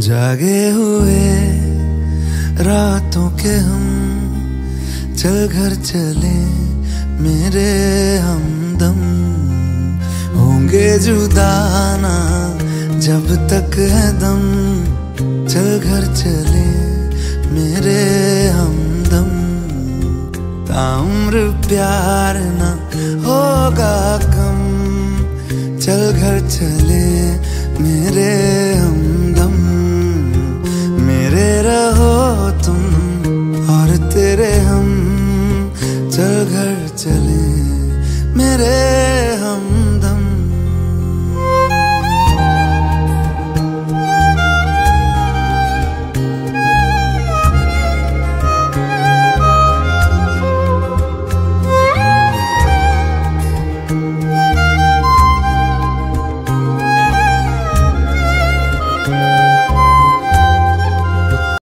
जागे हुए रातों के हम चल घर चले मेरे हमदम। होंगे जुदाना जब तक है दम। चल घर चले मेरे हमदम। ताम्र प्यार ना होगा कम। चल घर चले मेरे चल घर चले। मेरे